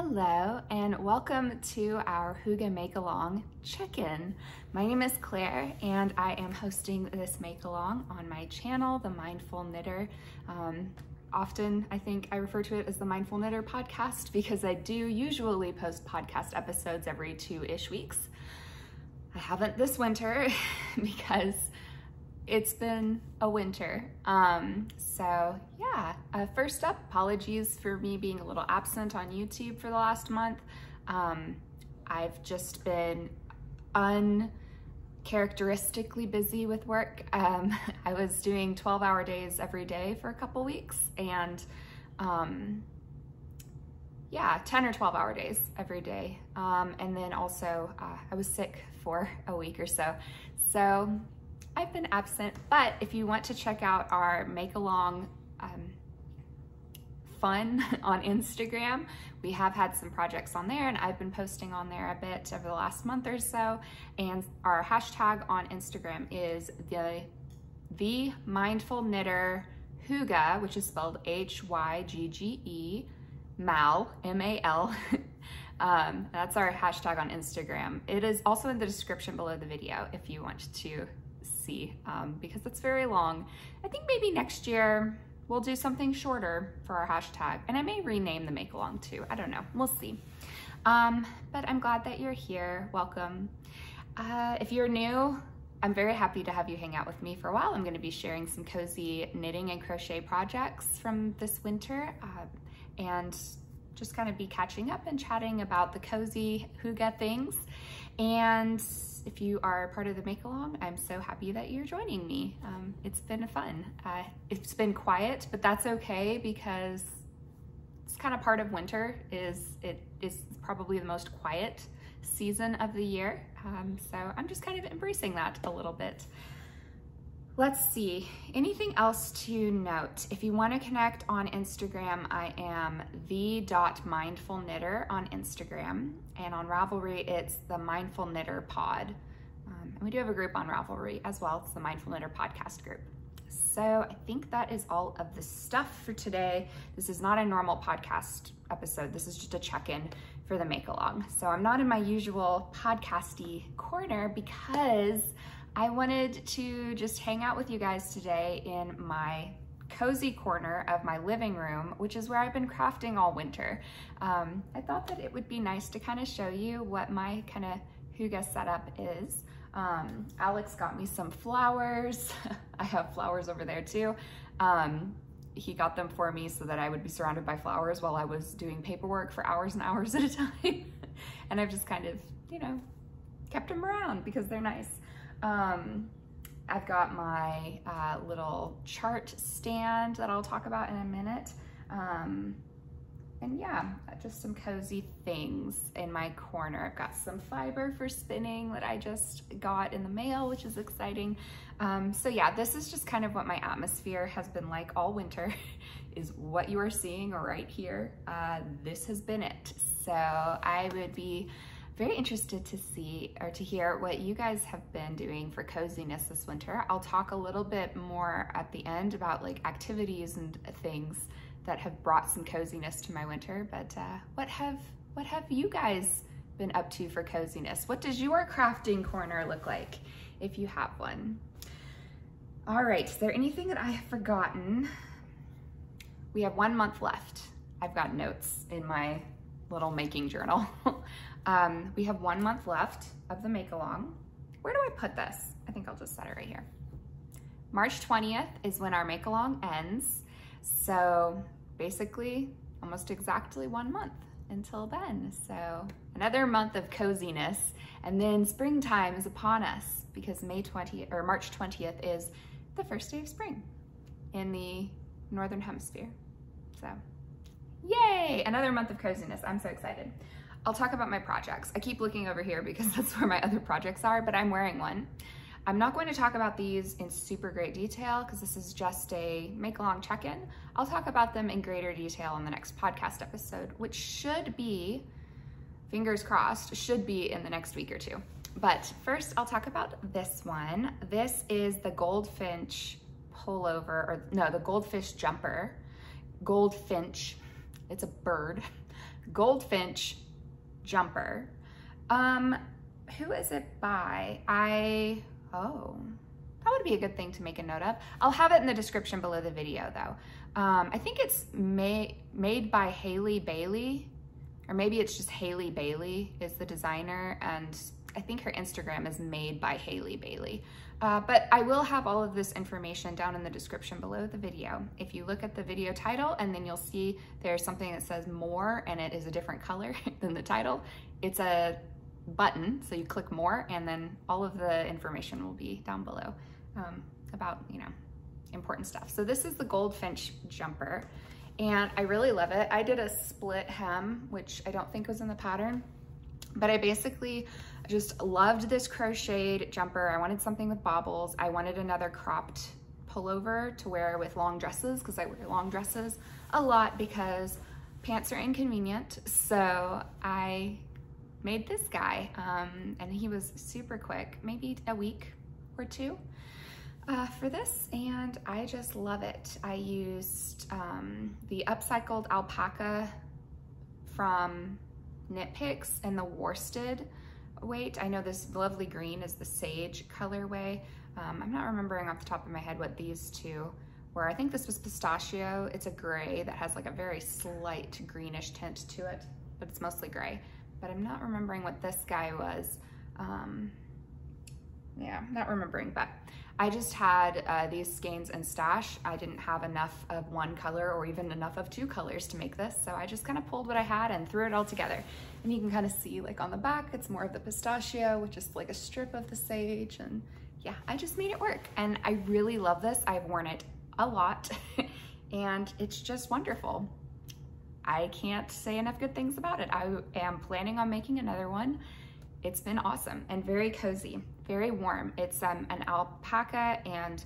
Hello and welcome to our Hygge Make Along check-in. My name is Claire and I am hosting this make along on my channel, The Mindful Knitter. Um, often I think I refer to it as the Mindful Knitter podcast because I do usually post podcast episodes every two-ish weeks. I haven't this winter because it's been a winter. Um, so yeah, uh, first up, apologies for me being a little absent on YouTube for the last month. Um, I've just been uncharacteristically busy with work. Um, I was doing 12 hour days every day for a couple weeks and um, yeah, 10 or 12 hour days every day. Um, and then also uh, I was sick for a week or so. So I've been absent, but if you want to check out our make along um, fun on Instagram, we have had some projects on there and I've been posting on there a bit over the last month or so. And our hashtag on Instagram is the, the mindful knitter Hygge, which is spelled H-Y-G-G-E, Mal, M-A-L. um, that's our hashtag on Instagram. It is also in the description below the video if you want to um, because it's very long. I think maybe next year we'll do something shorter for our hashtag and I may rename the make along too. I don't know, we'll see. Um, but I'm glad that you're here, welcome. Uh, if you're new, I'm very happy to have you hang out with me for a while. I'm gonna be sharing some cozy knitting and crochet projects from this winter uh, and just kind of be catching up and chatting about the cozy Hygge things. And if you are part of the make along, I'm so happy that you're joining me. Um, it's been fun. Uh, it's been quiet, but that's okay because it's kind of part of winter is it is probably the most quiet season of the year. Um, so I'm just kind of embracing that a little bit. Let's see, anything else to note? If you want to connect on Instagram, I am the.mindfulknitter on Instagram. And on Ravelry, it's the Mindful Knitter Pod. Um, and we do have a group on Ravelry as well. It's the Mindful Knitter Podcast group. So I think that is all of the stuff for today. This is not a normal podcast episode. This is just a check-in for the make along. So I'm not in my usual podcasty corner because I wanted to just hang out with you guys today in my cozy corner of my living room, which is where I've been crafting all winter. Um, I thought that it would be nice to kind of show you what my kind of Hygge setup is. Um, Alex got me some flowers. I have flowers over there too. Um, he got them for me so that I would be surrounded by flowers while I was doing paperwork for hours and hours at a time. and I've just kind of, you know, kept them around because they're nice. Um, I've got my uh, little chart stand that I'll talk about in a minute. Um, and yeah, just some cozy things in my corner. I've got some fiber for spinning that I just got in the mail, which is exciting. Um, so yeah, this is just kind of what my atmosphere has been like all winter, is what you are seeing right here. Uh, this has been it. So I would be very interested to see or to hear what you guys have been doing for coziness this winter. I'll talk a little bit more at the end about like activities and things that have brought some coziness to my winter, but uh, what have what have you guys been up to for coziness? What does your crafting corner look like if you have one? All right, is there anything that I have forgotten? We have one month left. I've got notes in my little making journal. Um, we have one month left of the make along. Where do I put this? I think I'll just set it right here. March 20th is when our make along ends. So basically almost exactly one month until then. So another month of coziness and then springtime is upon us because May 20th or March 20th is the first day of spring in the Northern hemisphere. So yay, another month of coziness. I'm so excited. I'll talk about my projects. I keep looking over here because that's where my other projects are, but I'm wearing one. I'm not going to talk about these in super great detail because this is just a make along check-in. I'll talk about them in greater detail in the next podcast episode, which should be, fingers crossed, should be in the next week or two. But first I'll talk about this one. This is the Goldfinch pullover, or no, the Goldfish jumper, Goldfinch it's a bird, goldfinch jumper. Um, who is it by? I, oh, that would be a good thing to make a note of. I'll have it in the description below the video though. Um, I think it's made, made by Hailey Bailey, or maybe it's just Hailey Bailey is the designer and I think her Instagram is made by Hailey Bailey. Uh, but I will have all of this information down in the description below the video. If you look at the video title and then you'll see there's something that says more and it is a different color than the title, it's a button. So you click more and then all of the information will be down below um, about, you know, important stuff. So this is the Goldfinch jumper and I really love it. I did a split hem, which I don't think was in the pattern, but I basically just loved this crocheted jumper. I wanted something with bobbles. I wanted another cropped pullover to wear with long dresses because I wear long dresses a lot because pants are inconvenient. So I made this guy um, and he was super quick, maybe a week or two uh, for this and I just love it. I used um, the upcycled alpaca from Knit Picks and the worsted weight. I know this lovely green is the sage colorway. Um, I'm not remembering off the top of my head what these two were. I think this was pistachio. It's a gray that has like a very slight greenish tint to it, but it's mostly gray. But I'm not remembering what this guy was. Um, yeah, not remembering, but I just had uh, these skeins and stash. I didn't have enough of one color or even enough of two colors to make this. So I just kind of pulled what I had and threw it all together. And you can kind of see like on the back, it's more of the pistachio, which is like a strip of the sage. And yeah, I just made it work. And I really love this. I've worn it a lot and it's just wonderful. I can't say enough good things about it. I am planning on making another one. It's been awesome and very cozy very warm. It's um, an alpaca and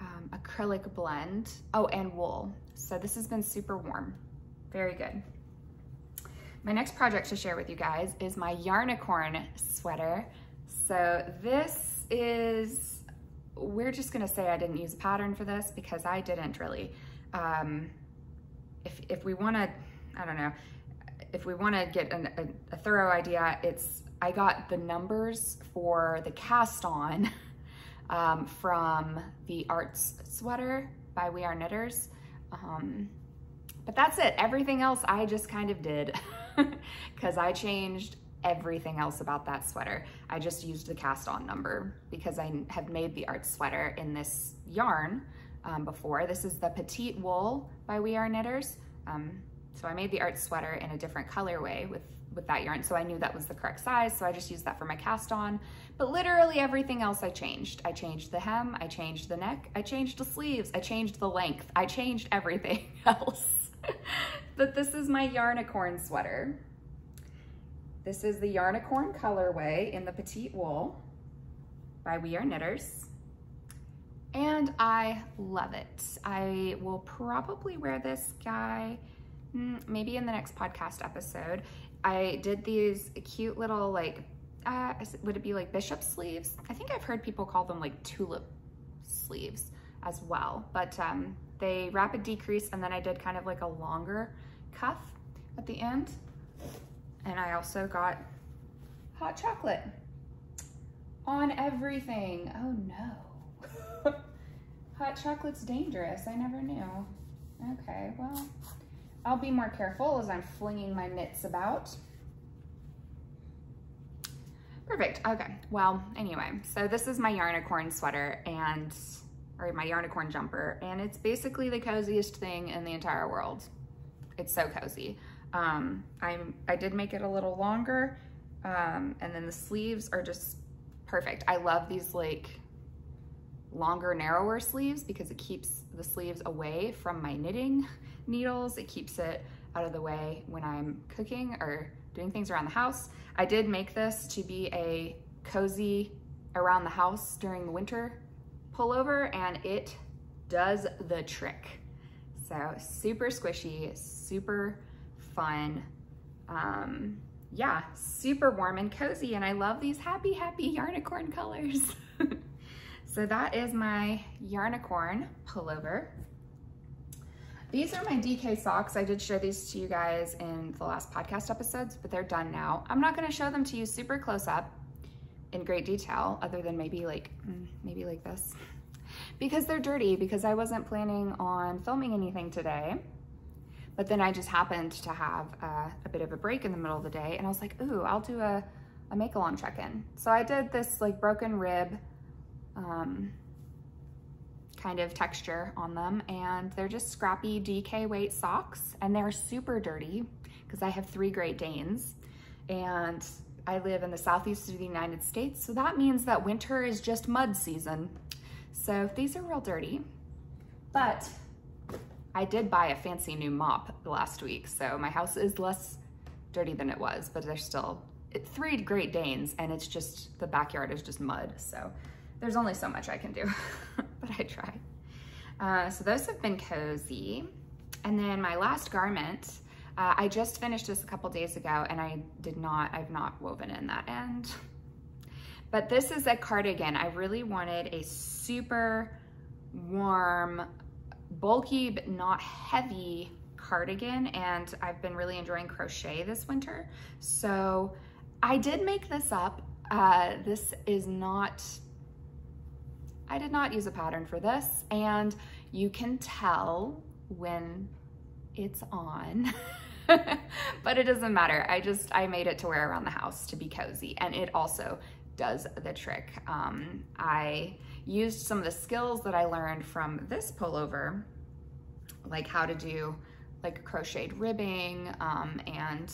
um, acrylic blend. Oh, and wool. So this has been super warm. Very good. My next project to share with you guys is my Yarnicorn sweater. So this is, we're just gonna say I didn't use a pattern for this because I didn't really. Um, if, if we wanna, I don't know, if we wanna get an, a, a thorough idea, it's I got the numbers for the cast on um, from the Arts sweater by We Are Knitters. Um, but that's it. Everything else I just kind of did because I changed everything else about that sweater. I just used the cast on number because I have made the art sweater in this yarn um, before. This is the Petite Wool by We Are Knitters. Um, so I made the art sweater in a different colorway with with that yarn. So I knew that was the correct size. So I just used that for my cast on. But literally everything else I changed. I changed the hem, I changed the neck, I changed the sleeves, I changed the length, I changed everything else. but this is my Yarnicorn sweater. This is the Yarnicorn colorway in the petite wool by We Are Knitters. And I love it. I will probably wear this guy mm, maybe in the next podcast episode. I did these cute little like, uh, would it be like bishop sleeves? I think I've heard people call them like tulip sleeves as well, but um, they rapid decrease and then I did kind of like a longer cuff at the end. And I also got hot chocolate on everything. Oh no. hot chocolate's dangerous. I never knew. Okay, well, I'll be more careful as I'm flinging my mitts about. Perfect, okay. Well, anyway, so this is my Yarnicorn sweater and, or my Yarnicorn jumper, and it's basically the coziest thing in the entire world. It's so cozy. Um, I'm, I did make it a little longer, um, and then the sleeves are just perfect. I love these like longer, narrower sleeves because it keeps the sleeves away from my knitting needles. It keeps it out of the way when I'm cooking or doing things around the house. I did make this to be a cozy around the house during the winter pullover and it does the trick. So super squishy, super fun. Um, yeah, super warm and cozy and I love these happy, happy Yarnicorn colors. so that is my Yarnicorn pullover. These are my DK socks. I did show these to you guys in the last podcast episodes, but they're done now. I'm not gonna show them to you super close up in great detail, other than maybe like, mm, maybe like this, because they're dirty, because I wasn't planning on filming anything today. But then I just happened to have uh, a bit of a break in the middle of the day and I was like, ooh, I'll do a, a make-along check-in. So I did this like broken rib um, kind of texture on them and they're just scrappy DK weight socks and they're super dirty because I have three Great Danes and I live in the southeast of the United States so that means that winter is just mud season. So these are real dirty but I did buy a fancy new mop last week so my house is less dirty than it was but there's still three Great Danes and it's just the backyard is just mud so there's only so much I can do, but I try. Uh, so those have been cozy. And then my last garment, uh, I just finished this a couple days ago and I did not, I've not woven in that end. But this is a cardigan. I really wanted a super warm, bulky, but not heavy cardigan. And I've been really enjoying crochet this winter. So I did make this up. Uh, this is not I did not use a pattern for this and you can tell when it's on, but it doesn't matter. I just, I made it to wear around the house to be cozy and it also does the trick. Um, I used some of the skills that I learned from this pullover, like how to do like crocheted ribbing um, and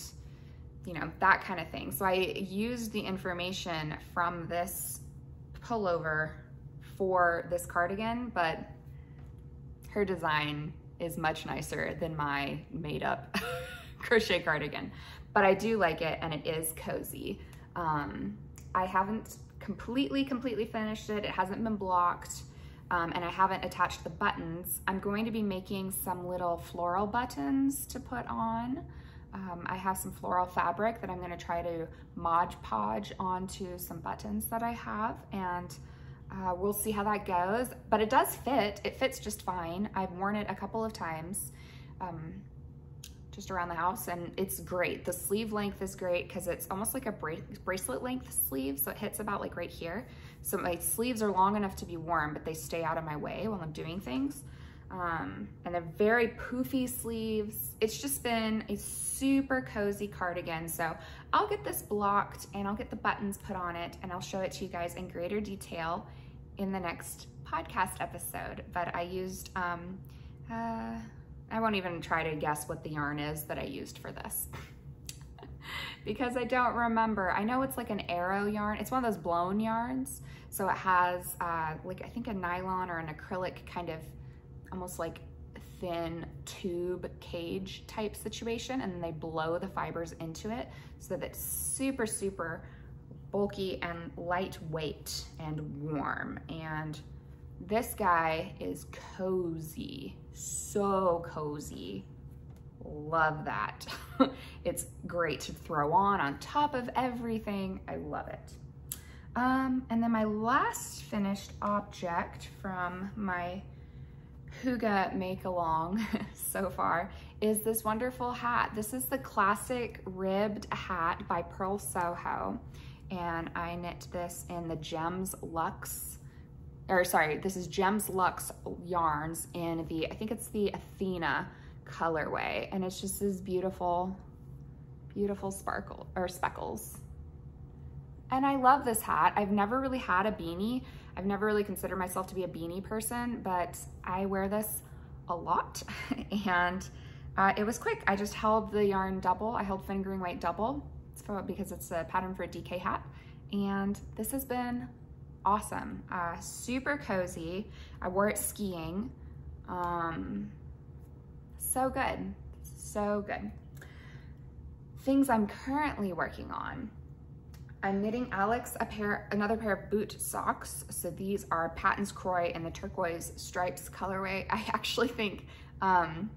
you know, that kind of thing. So I used the information from this pullover for this cardigan, but her design is much nicer than my made up crochet cardigan. But I do like it and it is cozy. Um, I haven't completely, completely finished it. It hasn't been blocked um, and I haven't attached the buttons. I'm going to be making some little floral buttons to put on. Um, I have some floral fabric that I'm gonna try to Mod Podge onto some buttons that I have and uh, we'll see how that goes, but it does fit. It fits just fine. I've worn it a couple of times um, just around the house and it's great. The sleeve length is great because it's almost like a bra bracelet length sleeve. So it hits about like right here. So my sleeves are long enough to be warm, but they stay out of my way while I'm doing things. Um, and they're very poofy sleeves. It's just been a super cozy cardigan. So I'll get this blocked and I'll get the buttons put on it and I'll show it to you guys in greater detail in the next podcast episode, but I used, um, uh, I won't even try to guess what the yarn is that I used for this because I don't remember. I know it's like an arrow yarn. It's one of those blown yarns. So it has uh, like, I think a nylon or an acrylic kind of almost like thin tube cage type situation and then they blow the fibers into it so that it's super, super bulky and lightweight and warm. And this guy is cozy, so cozy. Love that. it's great to throw on on top of everything. I love it. Um, and then my last finished object from my Hygge make along so far is this wonderful hat. This is the classic ribbed hat by Purl Soho and I knit this in the Gems Luxe, or sorry, this is Gems Luxe yarns in the, I think it's the Athena colorway. And it's just this beautiful, beautiful sparkle, or speckles. And I love this hat. I've never really had a beanie. I've never really considered myself to be a beanie person, but I wear this a lot. and uh, it was quick. I just held the yarn double. I held fingering weight double for, because it's a pattern for a DK hat. And this has been awesome. Uh, super cozy. I wore it skiing. Um, so good, so good. Things I'm currently working on. I'm knitting Alex a pair, another pair of boot socks. So these are Patons Kroy in the turquoise stripes colorway. I actually think um,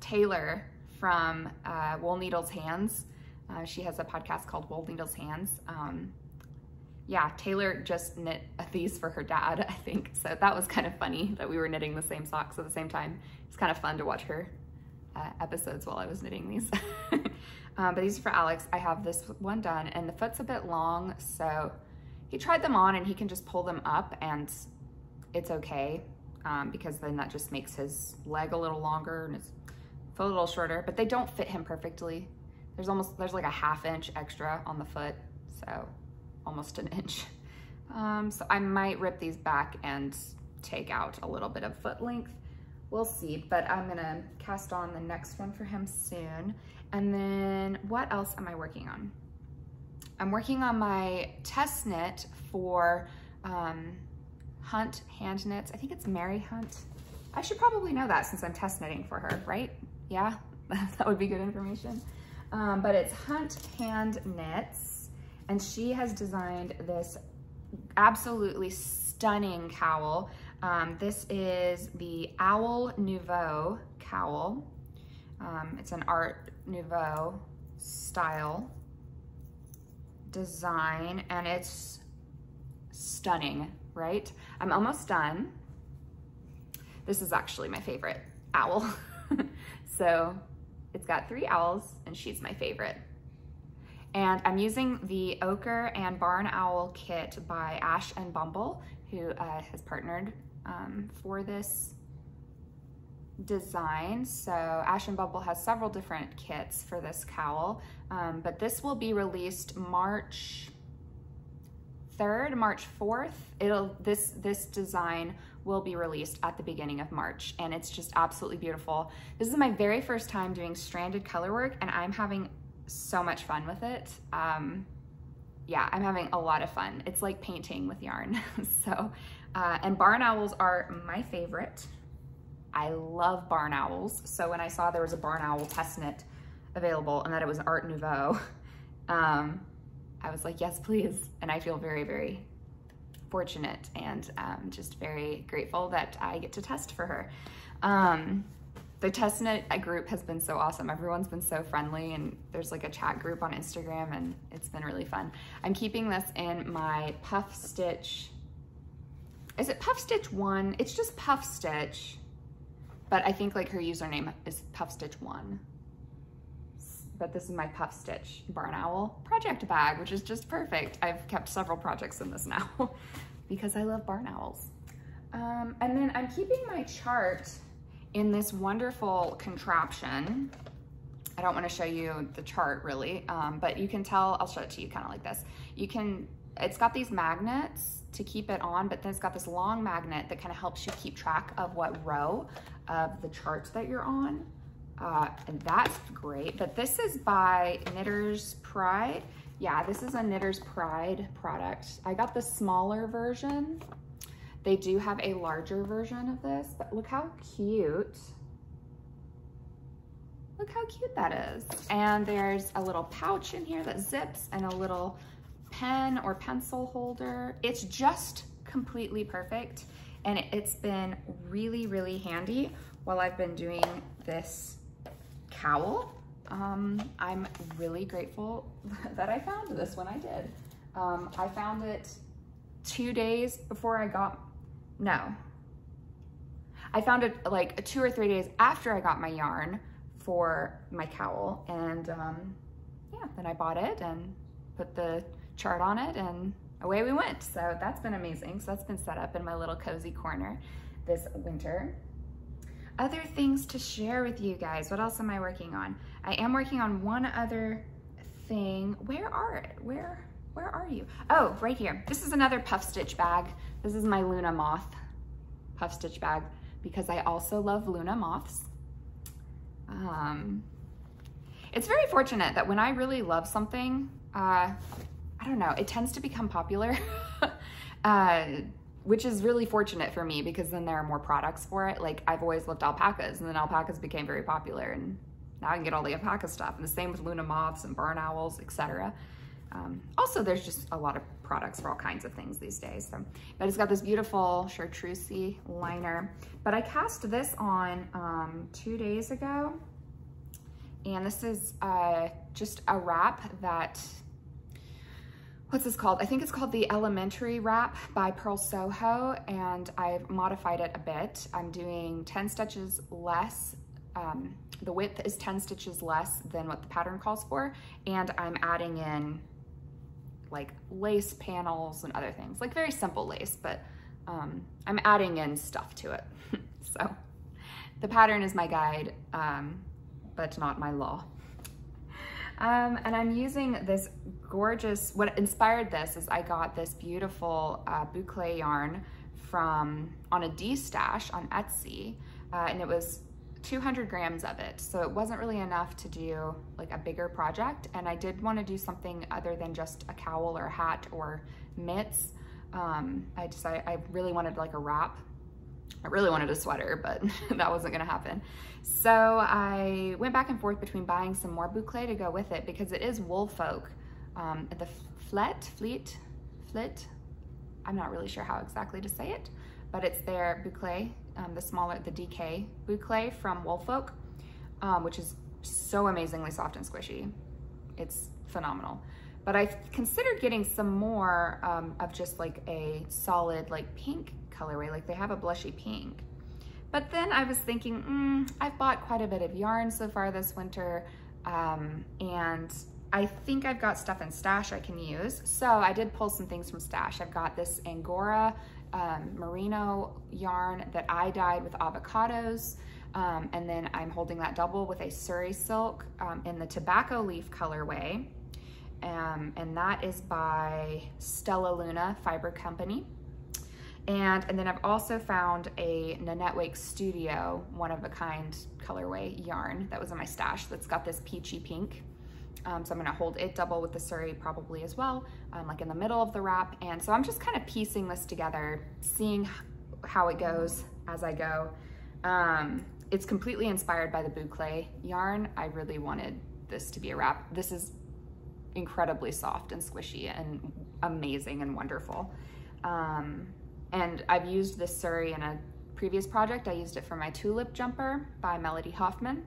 Taylor from uh, Wool Needles Hands uh, she has a podcast called Wool Needles Hands. Um, yeah, Taylor just knit these for her dad, I think. So that was kind of funny that we were knitting the same socks at the same time. It's kind of fun to watch her uh, episodes while I was knitting these. um, but these are for Alex. I have this one done and the foot's a bit long, so he tried them on and he can just pull them up and it's okay um, because then that just makes his leg a little longer and his foot a little shorter, but they don't fit him perfectly. There's almost, there's like a half inch extra on the foot, so almost an inch. Um, so I might rip these back and take out a little bit of foot length. We'll see, but I'm gonna cast on the next one for him soon. And then what else am I working on? I'm working on my test knit for um, Hunt Hand Knits. I think it's Mary Hunt. I should probably know that since I'm test knitting for her, right? Yeah, that would be good information. Um, but it's Hunt Hand Knits, and she has designed this absolutely stunning cowl. Um, this is the Owl Nouveau cowl. Um, it's an Art Nouveau style design and it's stunning, right? I'm almost done. This is actually my favorite owl. so it's got three owls and she's my favorite. And I'm using the Ochre and Barn Owl kit by Ash and Bumble, who uh, has partnered um, for this design. So Ash and Bumble has several different kits for this cowl, um, but this will be released March 3rd, March 4th. It'll this this design will be released at the beginning of March and it's just absolutely beautiful. This is my very first time doing stranded color work and I'm having so much fun with it. Um, yeah, I'm having a lot of fun. It's like painting with yarn. so, uh, and barn owls are my favorite. I love barn owls. So when I saw there was a barn owl test knit available and that it was Art Nouveau, um, I was like, yes, please. And I feel very, very fortunate and um, just very grateful that I get to test for her. Um, the test knit group has been so awesome. Everyone's been so friendly and there's like a chat group on Instagram and it's been really fun. I'm keeping this in my Puff Stitch. Is it Puff Stitch 1? It's just Puff Stitch but I think like her username is Puff Stitch one. But this is my Puff Stitch Barn Owl project bag, which is just perfect. I've kept several projects in this now because I love barn owls. Um, and then I'm keeping my chart in this wonderful contraption. I don't want to show you the chart really, um, but you can tell, I'll show it to you kind of like this. You can, it's got these magnets to keep it on, but then it's got this long magnet that kind of helps you keep track of what row of the charts that you're on. Uh, and that's great. But this is by Knitter's Pride. Yeah, this is a Knitter's Pride product. I got the smaller version. They do have a larger version of this, but look how cute. Look how cute that is. And there's a little pouch in here that zips and a little pen or pencil holder. It's just completely perfect and it's been really, really handy while I've been doing this cowl. Um, I'm really grateful that I found this when I did. Um, I found it two days before I got, no. I found it like two or three days after I got my yarn for my cowl and um, yeah, then I bought it and put the chart on it and away we went. So that's been amazing. So that's been set up in my little cozy corner this winter. Other things to share with you guys. What else am I working on? I am working on one other thing. Where are it? Where, where are you? Oh, right here. This is another puff stitch bag. This is my Luna moth puff stitch bag because I also love Luna moths. Um, it's very fortunate that when I really love something, uh, I don't know, it tends to become popular, uh, which is really fortunate for me because then there are more products for it. Like I've always loved alpacas and then alpacas became very popular and now I can get all the alpaca stuff. And the same with Luna moths and barn owls, etc. Um, also, there's just a lot of products for all kinds of things these days. So, but it's got this beautiful chartreuse liner. But I cast this on um, two days ago. And this is uh, just a wrap that what's this called? I think it's called the Elementary Wrap by Purl Soho, and I've modified it a bit. I'm doing 10 stitches less. Um, the width is 10 stitches less than what the pattern calls for, and I'm adding in like lace panels and other things, like very simple lace, but um, I'm adding in stuff to it. so the pattern is my guide, um, but not my law. Um, and I'm using this gorgeous, what inspired this is I got this beautiful uh, boucle yarn from, on a D-stash on Etsy, uh, and it was 200 grams of it. So it wasn't really enough to do like a bigger project. And I did want to do something other than just a cowl or a hat or mitts. Um, I decided I really wanted like a wrap. I really wanted a sweater, but that wasn't gonna happen. So I went back and forth between buying some more boucle to go with it because it is Woolfolk. Um, the Flet, Fleet, Flit, I'm not really sure how exactly to say it, but it's their boucle, um, the smaller, the DK boucle from Woolfolk, um, which is so amazingly soft and squishy. It's phenomenal. But I considered getting some more um, of just like a solid like pink colorway, like they have a blushy pink. But then I was thinking, mm, I've bought quite a bit of yarn so far this winter, um, and I think I've got stuff in stash I can use. So I did pull some things from stash. I've got this Angora um, merino yarn that I dyed with avocados. Um, and then I'm holding that double with a Surrey silk um, in the tobacco leaf colorway. Um, and that is by Stella Luna Fiber Company. And, and then I've also found a Nanette Wake Studio one of a kind colorway yarn that was in my stash that's got this peachy pink. Um, so I'm gonna hold it double with the Surrey probably as well, um, like in the middle of the wrap. And so I'm just kind of piecing this together, seeing how it goes as I go. Um, it's completely inspired by the boucle yarn. I really wanted this to be a wrap. This is incredibly soft and squishy and amazing and wonderful. Um, and I've used this Surrey in a previous project. I used it for my tulip jumper by Melody Hoffman.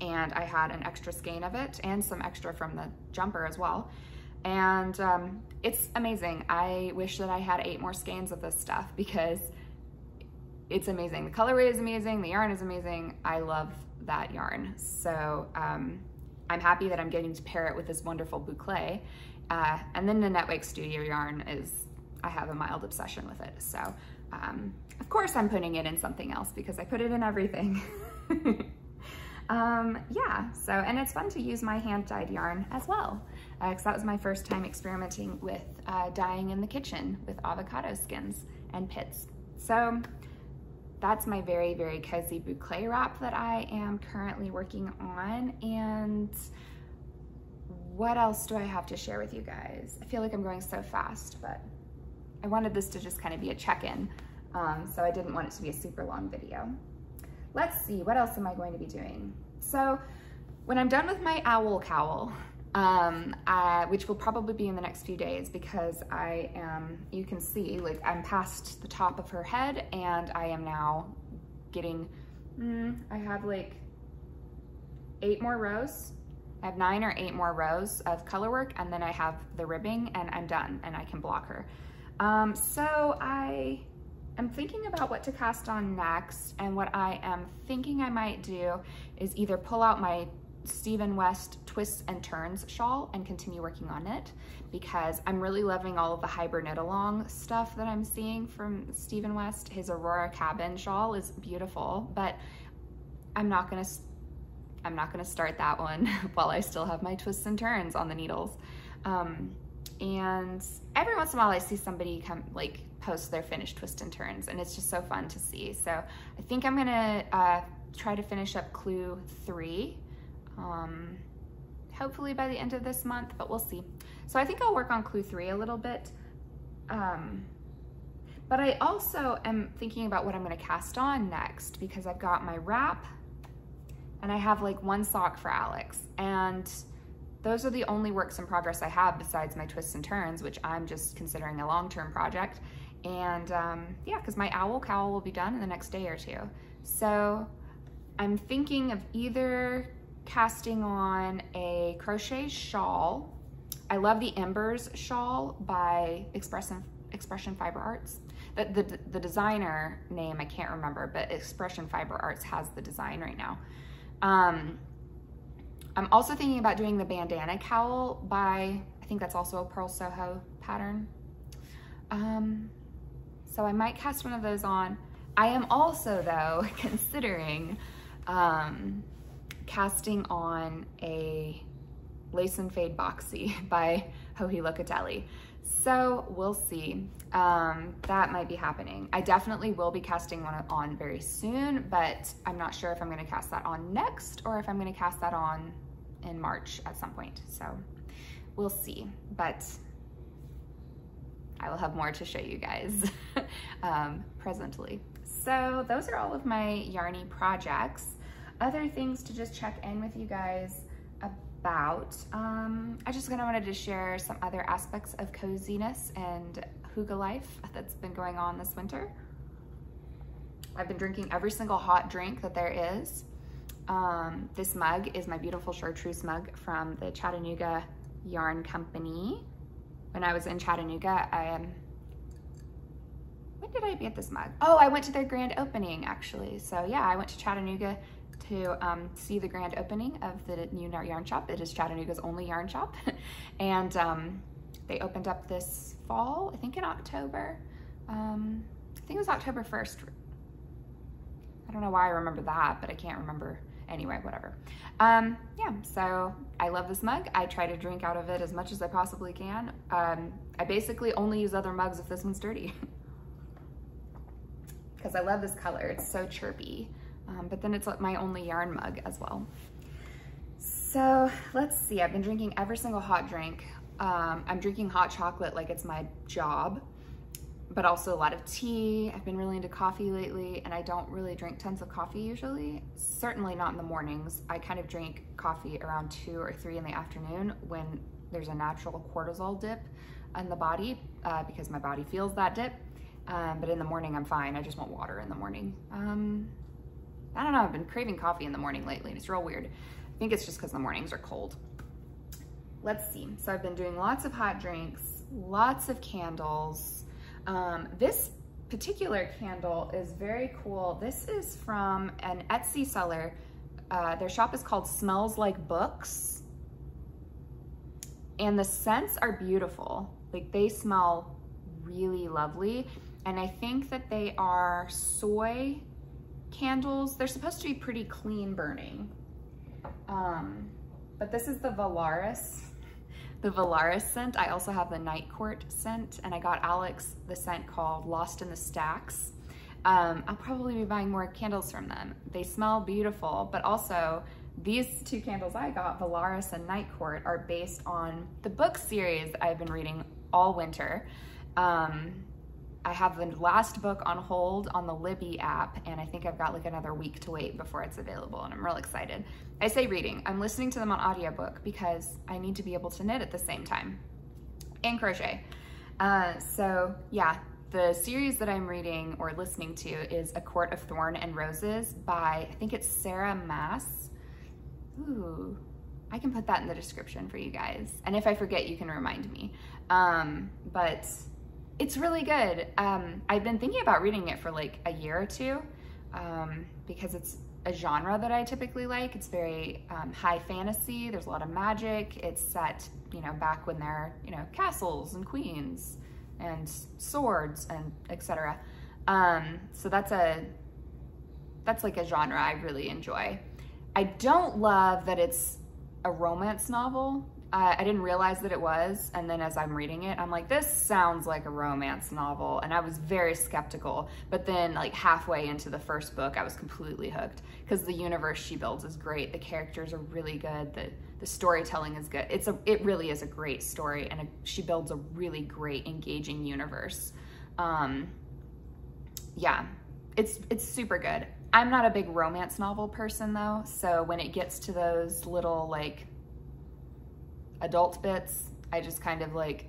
And I had an extra skein of it and some extra from the jumper as well. And um, it's amazing. I wish that I had eight more skeins of this stuff because it's amazing. The colorway is amazing. The yarn is amazing. I love that yarn. So um, I'm happy that I'm getting to pair it with this wonderful boucle. Uh, and then the Nanette Wake Studio yarn is, I have a mild obsession with it. So um, of course I'm putting it in something else because I put it in everything. um, yeah, so, and it's fun to use my hand dyed yarn as well. Because uh, that was my first time experimenting with uh, dyeing in the kitchen with avocado skins and pits. So that's my very, very cozy boucle wrap that I am currently working on. And what else do I have to share with you guys? I feel like I'm going so fast, but I wanted this to just kind of be a check-in. Um, so I didn't want it to be a super long video. Let's see, what else am I going to be doing? So when I'm done with my owl cowl, um, which will probably be in the next few days because I am, you can see, like I'm past the top of her head and I am now getting, mm, I have like eight more rows. I have nine or eight more rows of color work and then I have the ribbing and I'm done and I can block her. Um, so I am thinking about what to cast on next and what I am thinking I might do is either pull out my Stephen West twists and turns shawl and continue working on it because I'm really loving all of the Hyber knit along stuff that I'm seeing from Stephen West. His Aurora cabin shawl is beautiful, but I'm not gonna I'm not gonna start that one while I still have my twists and turns on the needles. Um, and every once in a while I see somebody come like post their finished twist and turns and it's just so fun to see. So I think I'm gonna uh, try to finish up clue three um, hopefully by the end of this month, but we'll see. So I think I'll work on clue three a little bit. Um, but I also am thinking about what I'm gonna cast on next because I've got my wrap and I have like one sock for Alex. And those are the only works in progress I have besides my twists and turns, which I'm just considering a long-term project. And um, yeah, because my owl cowl will be done in the next day or two. So I'm thinking of either casting on a crochet shawl I love the Embers shawl by Expression, Expression Fiber Arts. The, the, the designer name, I can't remember, but Expression Fiber Arts has the design right now. Um, I'm also thinking about doing the bandana cowl by, I think that's also a Purl Soho pattern. Um, so I might cast one of those on. I am also though considering um, casting on a Lace and Fade Boxy by Joji Locatelli. So we'll see. Um, that might be happening. I definitely will be casting one on very soon, but I'm not sure if I'm gonna cast that on next or if I'm gonna cast that on in March at some point. So we'll see, but I will have more to show you guys um, presently. So those are all of my Yarny projects. Other things to just check in with you guys about. Um, I just kind of wanted to share some other aspects of coziness and hygge life that's been going on this winter. I've been drinking every single hot drink that there is. Um, this mug is my beautiful chartreuse mug from the Chattanooga Yarn Company. When I was in Chattanooga, I um, when did I get this mug? Oh, I went to their grand opening actually. So yeah, I went to Chattanooga to um, see the grand opening of the new yarn shop. It is Chattanooga's only yarn shop. and um, they opened up this fall, I think in October. Um, I think it was October 1st. I don't know why I remember that, but I can't remember. Anyway, whatever. Um, yeah, so I love this mug. I try to drink out of it as much as I possibly can. Um, I basically only use other mugs if this one's dirty. Because I love this color. It's so chirpy um, but then it's my only yarn mug as well. So let's see, I've been drinking every single hot drink. Um, I'm drinking hot chocolate like it's my job, but also a lot of tea. I've been really into coffee lately and I don't really drink tons of coffee usually. Certainly not in the mornings. I kind of drink coffee around two or three in the afternoon when there's a natural cortisol dip in the body uh, because my body feels that dip. Um, but in the morning, I'm fine. I just want water in the morning. Um, I don't know, I've been craving coffee in the morning lately and it's real weird. I think it's just because the mornings are cold. Let's see. So I've been doing lots of hot drinks, lots of candles. Um, this particular candle is very cool. This is from an Etsy seller. Uh, their shop is called Smells Like Books. And the scents are beautiful. Like they smell really lovely. And I think that they are soy candles. They're supposed to be pretty clean burning. Um, but this is the Velaris, the Velaris scent. I also have the Night Court scent and I got Alex the scent called Lost in the Stacks. Um, I'll probably be buying more candles from them. They smell beautiful, but also these two candles I got, Velaris and Night Court, are based on the book series I've been reading all winter. Um, I have the last book on hold on the Libby app, and I think I've got like another week to wait before it's available, and I'm real excited. I say reading, I'm listening to them on audiobook because I need to be able to knit at the same time and crochet. Uh, so yeah, the series that I'm reading or listening to is A Court of Thorn and Roses by, I think it's Sarah Maas. Ooh, I can put that in the description for you guys. And if I forget, you can remind me. Um, but it's really good. Um, I've been thinking about reading it for like a year or two um, because it's a genre that I typically like. It's very um, high fantasy. There's a lot of magic. It's set, you know, back when there are, you know, castles and queens and swords and etc. Um, so that's a, that's like a genre I really enjoy. I don't love that it's a romance novel I, I didn't realize that it was. And then as I'm reading it, I'm like, this sounds like a romance novel. And I was very skeptical. But then like halfway into the first book, I was completely hooked because the universe she builds is great. The characters are really good. The, the storytelling is good. It's a, it really is a great story. And a, she builds a really great engaging universe. Um, yeah, it's, it's super good. I'm not a big romance novel person though. So when it gets to those little like adult bits, I just kind of like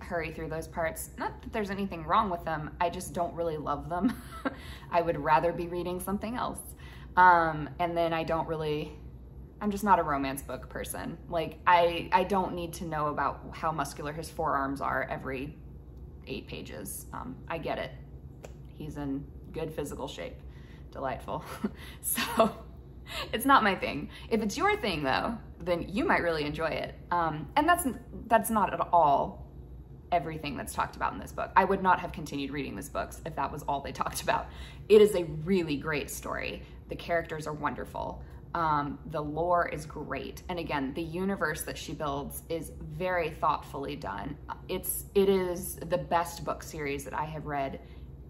hurry through those parts. Not that there's anything wrong with them, I just don't really love them. I would rather be reading something else. Um, and then I don't really, I'm just not a romance book person. Like I I don't need to know about how muscular his forearms are every eight pages. Um, I get it. He's in good physical shape. Delightful. so it's not my thing. If it's your thing though, then you might really enjoy it. Um, and that's that's not at all everything that's talked about in this book. I would not have continued reading this book if that was all they talked about. It is a really great story. The characters are wonderful. Um, the lore is great, and again, the universe that she builds is very thoughtfully done. It's it is the best book series that I have read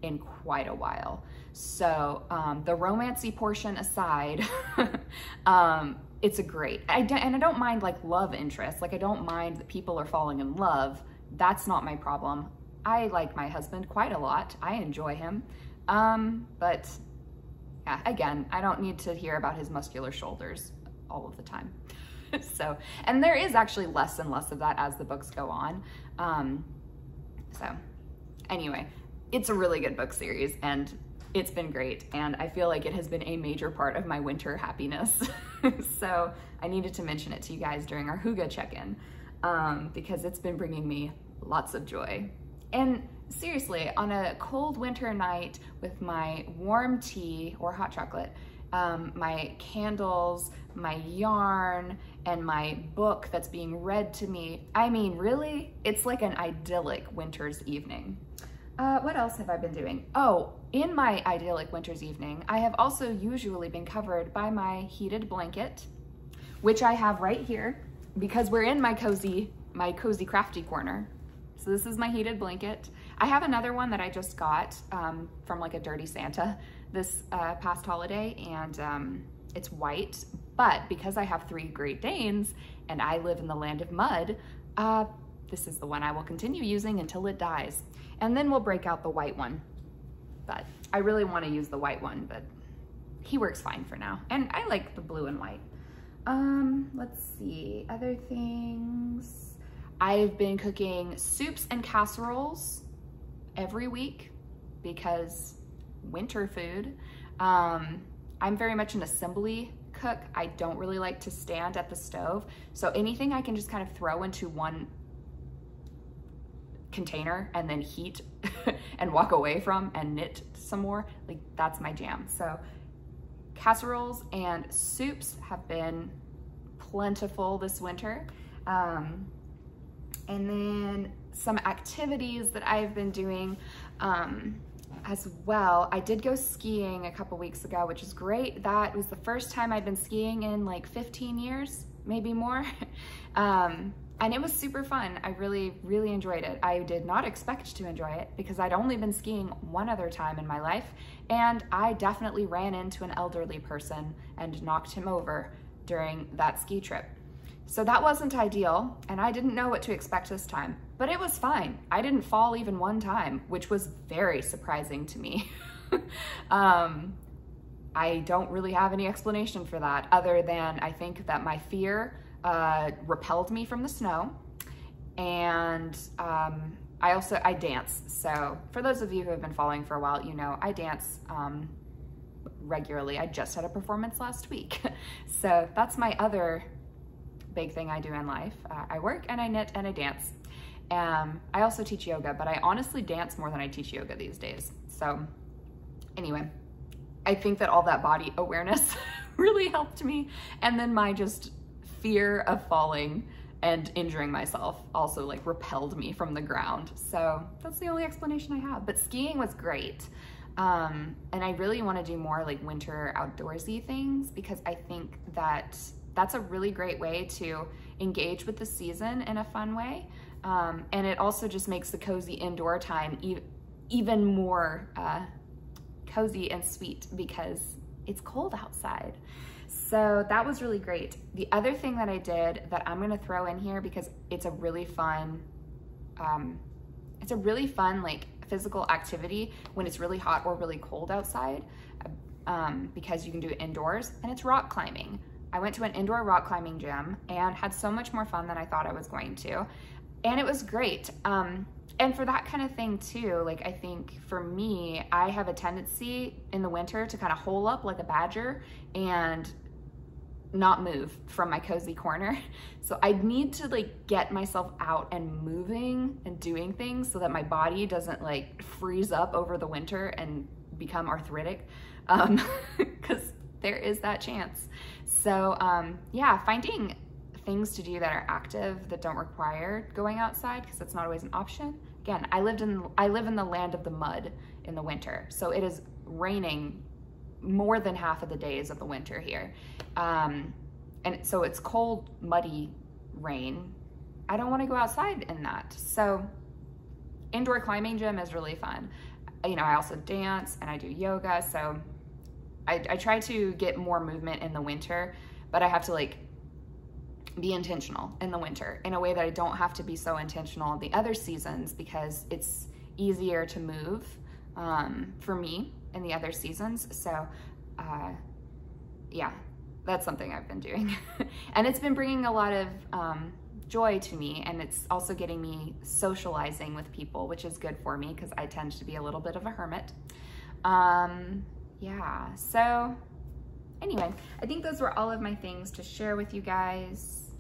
in quite a while. So um, the romancy portion aside, um, it's a great. I and I don't mind like love interest. Like I don't mind that people are falling in love. That's not my problem. I like my husband quite a lot. I enjoy him, um, but yeah, again, I don't need to hear about his muscular shoulders all of the time. so, and there is actually less and less of that as the books go on. Um, so anyway, it's a really good book series and it's been great. And I feel like it has been a major part of my winter happiness. so I needed to mention it to you guys during our Hygge check-in um, because it's been bringing me lots of joy. And seriously, on a cold winter night with my warm tea or hot chocolate, um, my candles, my yarn, and my book that's being read to me. I mean, really, it's like an idyllic winter's evening. Uh, what else have I been doing? Oh, in my idyllic winter's evening, I have also usually been covered by my heated blanket, which I have right here because we're in my cozy, my cozy crafty corner. So this is my heated blanket. I have another one that I just got um, from like a Dirty Santa this uh, past holiday and um, it's white, but because I have three Great Danes and I live in the land of mud, uh, this is the one I will continue using until it dies. And then we'll break out the white one. But I really wanna use the white one, but he works fine for now. And I like the blue and white. Um, let's see, other things. I've been cooking soups and casseroles every week because winter food. Um, I'm very much an assembly cook. I don't really like to stand at the stove. So anything I can just kind of throw into one container and then heat and walk away from and knit some more, like that's my jam. So casseroles and soups have been plentiful this winter. Um, and then some activities that I've been doing um, as well. I did go skiing a couple weeks ago, which is great. That was the first time I've been skiing in like 15 years, maybe more. um, and it was super fun. I really, really enjoyed it. I did not expect to enjoy it because I'd only been skiing one other time in my life. And I definitely ran into an elderly person and knocked him over during that ski trip. So that wasn't ideal, and I didn't know what to expect this time, but it was fine. I didn't fall even one time, which was very surprising to me. um, I don't really have any explanation for that other than I think that my fear uh, repelled me from the snow and um, I also, I dance. So for those of you who have been following for a while, you know, I dance um, regularly. I just had a performance last week. so that's my other big thing I do in life. Uh, I work and I knit and I dance. Um, I also teach yoga, but I honestly dance more than I teach yoga these days. So anyway, I think that all that body awareness really helped me. And then my just fear of falling and injuring myself also like repelled me from the ground. So that's the only explanation I have. But skiing was great. Um, and I really want to do more like winter outdoorsy things because I think that that's a really great way to engage with the season in a fun way. Um, and it also just makes the cozy indoor time e even more uh, cozy and sweet because it's cold outside. So that was really great. The other thing that I did that I'm gonna throw in here because it's a really fun, um, it's a really fun like physical activity when it's really hot or really cold outside um, because you can do it indoors and it's rock climbing. I went to an indoor rock climbing gym and had so much more fun than I thought I was going to. And it was great. Um, and for that kind of thing too, like I think for me, I have a tendency in the winter to kind of hole up like a badger and not move from my cozy corner. So I need to like get myself out and moving and doing things so that my body doesn't like freeze up over the winter and become arthritic. Um, cause there is that chance. So um, yeah, finding things to do that are active that don't require going outside because that's not always an option. Again, I lived in I live in the land of the mud in the winter. So it is raining more than half of the days of the winter here. Um, and so it's cold, muddy rain. I don't want to go outside in that. So indoor climbing gym is really fun. You know, I also dance and I do yoga. So I, I try to get more movement in the winter, but I have to like be intentional in the winter in a way that I don't have to be so intentional the other seasons because it's easier to move um, for me in the other seasons. So, uh, yeah, that's something I've been doing. and it's been bringing a lot of um, joy to me, and it's also getting me socializing with people, which is good for me because I tend to be a little bit of a hermit. Um, yeah, so anyway, I think those were all of my things to share with you guys.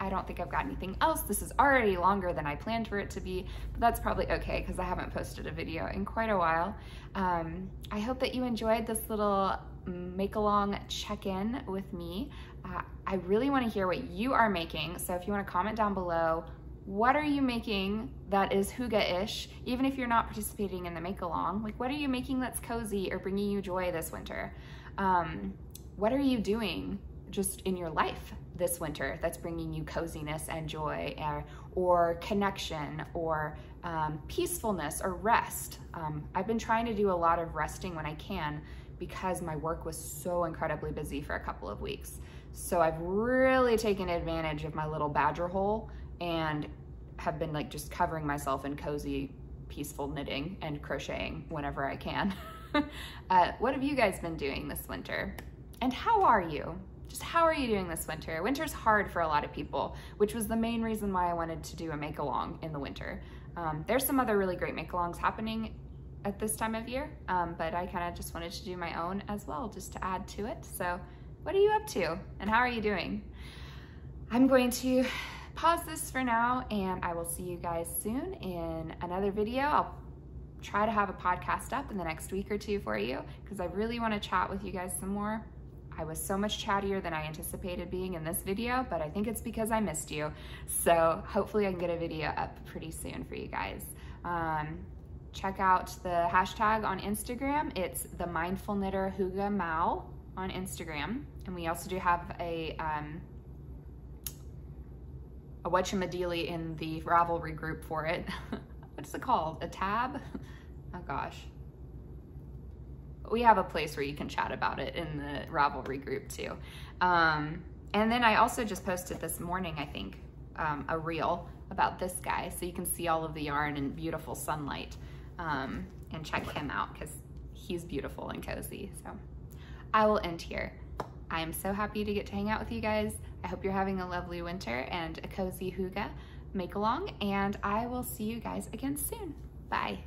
I don't think I've got anything else. This is already longer than I planned for it to be, but that's probably okay because I haven't posted a video in quite a while. Um, I hope that you enjoyed this little make-along check-in with me. Uh, I really wanna hear what you are making, so if you wanna comment down below, what are you making that is hygge-ish, even if you're not participating in the make-along? Like, what are you making that's cozy or bringing you joy this winter? Um, what are you doing just in your life this winter that's bringing you coziness and joy or, or connection or um, peacefulness or rest. Um, I've been trying to do a lot of resting when I can because my work was so incredibly busy for a couple of weeks. So I've really taken advantage of my little badger hole and have been like just covering myself in cozy, peaceful knitting and crocheting whenever I can. uh, what have you guys been doing this winter? And how are you? Just how are you doing this winter? Winter's hard for a lot of people, which was the main reason why I wanted to do a make along in the winter. Um, there's some other really great make alongs happening at this time of year, um, but I kind of just wanted to do my own as well, just to add to it. So what are you up to and how are you doing? I'm going to pause this for now and I will see you guys soon in another video. I'll try to have a podcast up in the next week or two for you because I really want to chat with you guys some more. I was so much chattier than I anticipated being in this video, but I think it's because I missed you. So hopefully I can get a video up pretty soon for you guys. Um, check out the hashtag on Instagram. It's the Mindful Knitter Hygge MAL on Instagram. And we also do have a, um, a whatchamadealy in the Ravelry group for it. What's it called? A tab? Oh gosh we have a place where you can chat about it in the Ravelry group too. Um, and then I also just posted this morning, I think, um, a reel about this guy so you can see all of the yarn in beautiful sunlight um, and check him out because he's beautiful and cozy. So I will end here. I am so happy to get to hang out with you guys. I hope you're having a lovely winter and a cozy hygge make along and I will see you guys again soon. Bye.